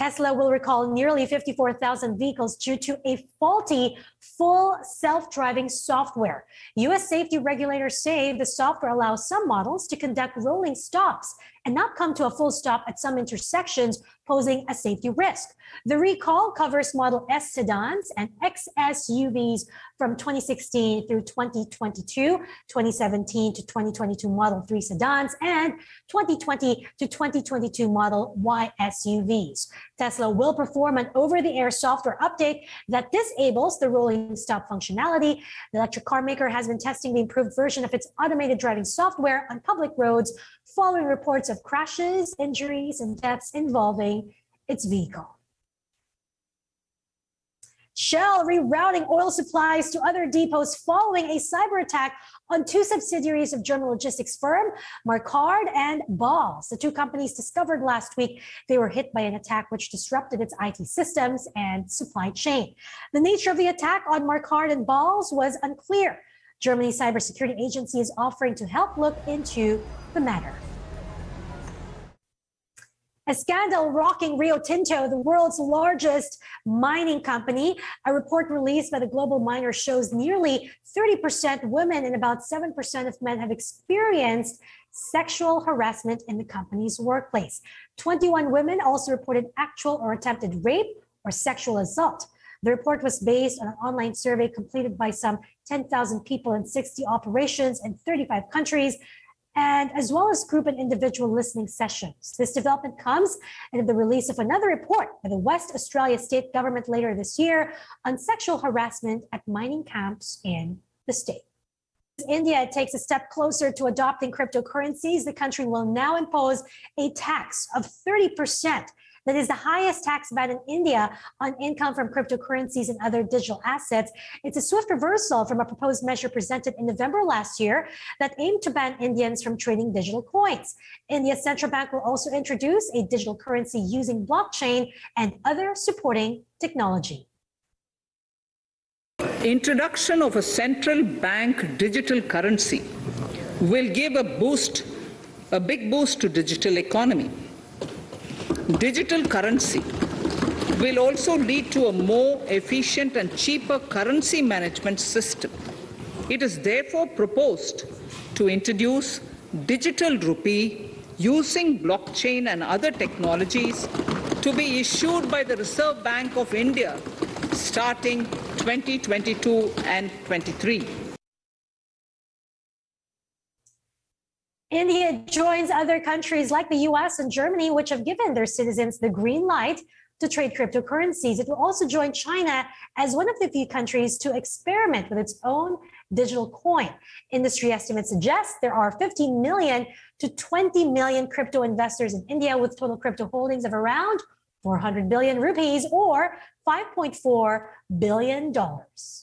Tesla will recall nearly 54,000 vehicles due to a faulty full self-driving software. U.S. safety regulators say the software allows some models to conduct rolling stops and not come to a full stop at some intersections, posing a safety risk. The recall covers Model S sedans and X SUVs from 2016 through 2022, 2017 to 2022 Model 3 sedans, and 2020 to 2022 Model Y SUVs. Tesla will perform an over-the-air software update that disables the rolling stop functionality. The electric car maker has been testing the improved version of its automated driving software on public roads following reports of crashes, injuries, and deaths involving its vehicle. Shell rerouting oil supplies to other depots following a cyber attack on two subsidiaries of German logistics firm, Marquard and Bahls. The two companies discovered last week they were hit by an attack which disrupted its IT systems and supply chain. The nature of the attack on Marquard and Bahls was unclear. Germany's cybersecurity agency is offering to help look into the matter. A scandal rocking Rio Tinto, the world's largest mining company. A report released by the global miner shows nearly 30% women and about 7% of men have experienced sexual harassment in the company's workplace. 21 women also reported actual or attempted rape or sexual assault. The report was based on an online survey completed by some 10,000 people in 60 operations in 35 countries and as well as group and individual listening sessions. This development comes of the release of another report by the West Australia state government later this year on sexual harassment at mining camps in the state. India takes a step closer to adopting cryptocurrencies, the country will now impose a tax of 30% that is the highest tax ban in India on income from cryptocurrencies and other digital assets. It's a swift reversal from a proposed measure presented in November last year that aimed to ban Indians from trading digital coins. India's central bank will also introduce a digital currency using blockchain and other supporting technology. Introduction of a central bank digital currency will give a boost, a big boost to digital economy digital currency will also lead to a more efficient and cheaper currency management system. It is therefore proposed to introduce digital rupee using blockchain and other technologies to be issued by the Reserve Bank of India starting 2022 and 23. India joins other countries like the US and Germany, which have given their citizens the green light to trade cryptocurrencies. It will also join China as one of the few countries to experiment with its own digital coin. Industry estimates suggest there are 15 million to 20 million crypto investors in India with total crypto holdings of around 400 billion rupees or 5.4 billion dollars.